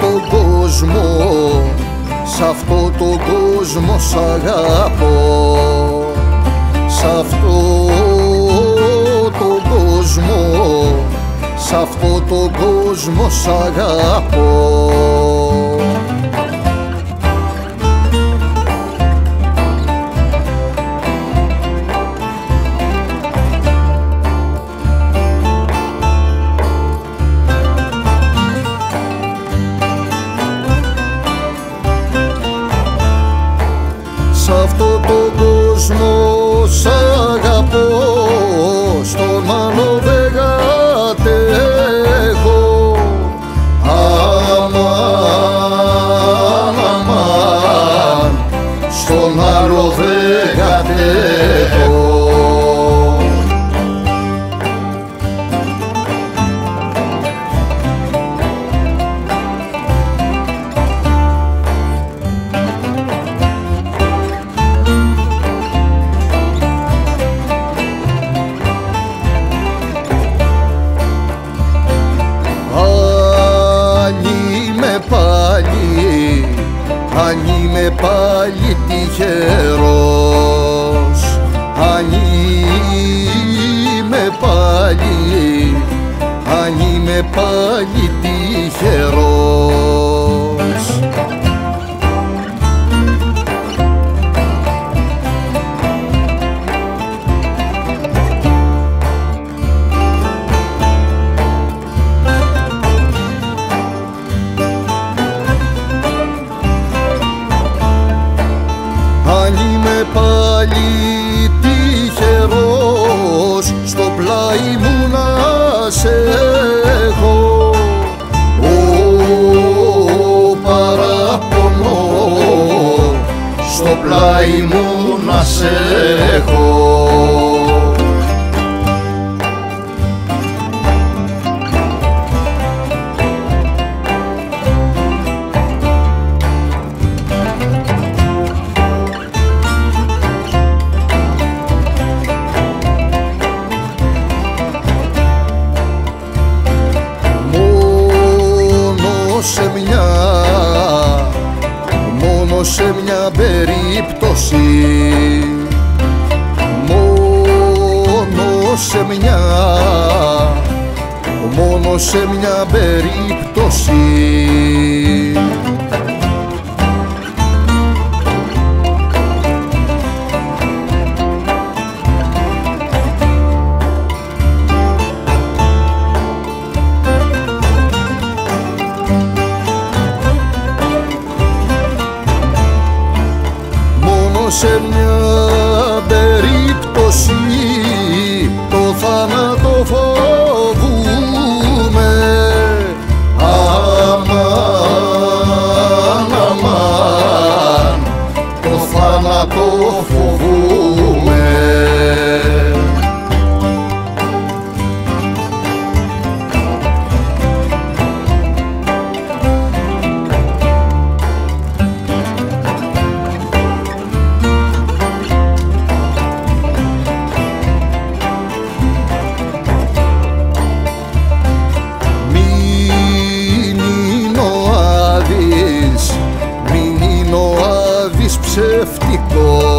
τον κόσμο. Σ' αυτό τον κόσμο σ' αγαπώ. Σ' αυτό τον κόσμο. Σ' αυτό τον κόσμο σ' αγαπώ. Στον άλλο δεν κατέχω Αν είμαι πάλι, αν στο πλάι μου να σε έχω σε μια περίπτωση. Μόνο σε μια μόνο σε μια περίπτωση σε μια περίπτωση το θάνατο φοβούμε αμάν, αμάν, το θάνατο φοβούμε ψεύτικο